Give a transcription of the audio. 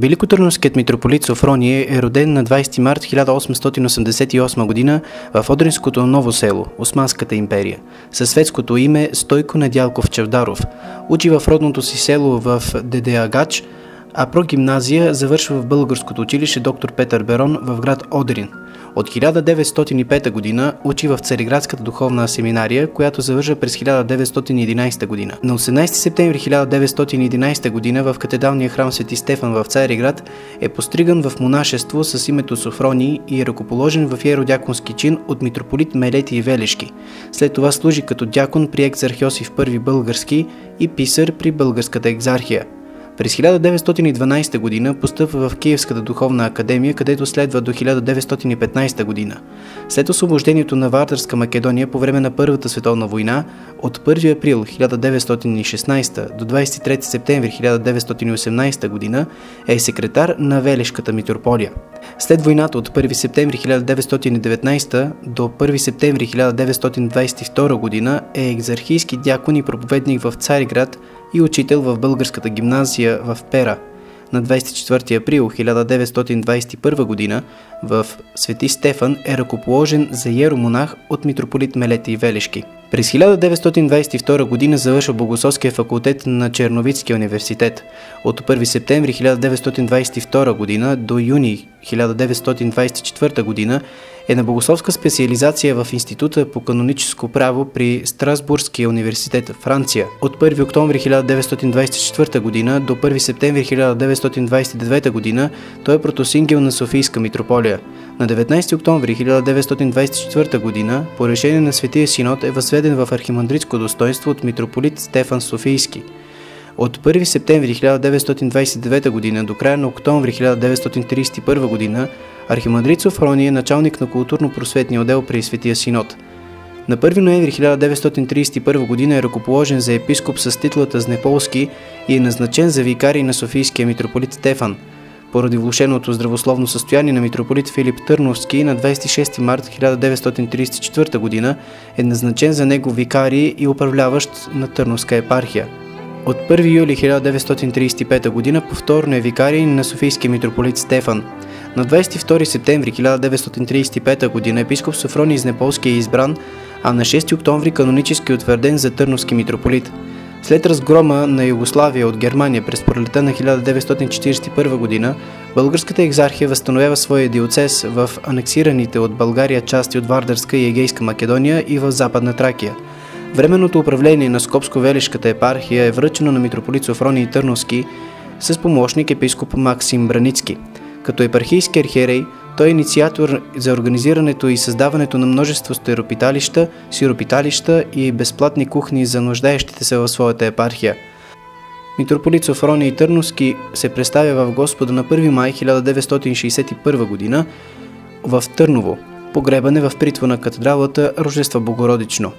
Великотърновският митрополит Софрония е роден на 20 март 1888 г. в Одринското ново село, Османската империя, със светското име Стойко Недялков Чавдаров. Учи в родното си село в Дедеагач, а про гимназия завършва в българското училище доктор Петър Берон в град Одрин – от 1905 година учи в Цариградската духовна семинария, която завършва през 1911 година. На 18 септември 1911 година в катедралния храм Свети Стефан в Цариград е постриган в монашество с името Софрони и е ръкоположен в еродяконски чин от митрополит Мелети и Велешки. След това служи като дякон при екзархиосиф първи български и писар при българската екзархия. През 1912 година постъпва в Киевската духовна академия, където следва до 1915 година. След освобождението на Вардарска Македония по време на Първата световна война, от 1 април 1916 до 23 септември 1918 година е секретар на Велешката митрополия. След войната от 1 септември 1919 до 1 септември 1922 година е екзархийски дякон и проповедник в Цариград, и учител в българската гимназия в Пера. На 24 април 1921 г. в Свети Стефан е ръкоположен за еромонах от митрополит Мелети Велешки. През 1922 г. завършва Богословския факултет на Черновицкия университет. От 1 септември 1922 г. до юни 1924 г. е на богословска специализация в Института по каноническо право при Страсбургския университет, Франция. От 1 октомври 1924 г. до 1 септември 1929 г. той е протосингел на Софийска митрополия. На 19 октомври 1924 г. по решение на Светия Синод е възведен в архимандритско достоинство от митрополит Стефан Софийски. От 1 септември 1929 г. до края на октомври 1931 г. архимандрит Софрони е началник на културно-просветния отдел при Светия Синод. На 1 ноември 1931 г. е ръкоположен за епископ с титлата Знеполски и е назначен за викарий на Софийския митрополит Стефан – поради влушеното здравословно състояние на митрополит Филип Търновски на 26 март 1934 г. е назначен за него викарий и управляващ на Търновска епархия. От 1 юли 1935 г. повторно е викарий на Софийския митрополит Стефан. На 22 септември 1935 г. епископ Софрони Изнеполски е избран, а на 6 октомври канонически утвърден за Търновски митрополит. След разгрома на Югославия от Германия през пролета на 1941 г., българската екзархия възстановява своя диоцес в анексираните от България части от Вардарска и Егейска Македония и в Западна Тракия. Временното управление на Скопско-Велишката епархия е връчено на митрополит Софрони и Търновски с помощник епископ Максим Браницки. Като епархийски архиерей, той е инициатор за организирането и създаването на множество стеропиталища, сиропиталища и безплатни кухни за нуждаещите се в своята епархия. Митрополит Софрони и Търновски се представя в Господа на 1 май 1961 г. в Търново, погребане в притва на катедралата Рождество Богородично.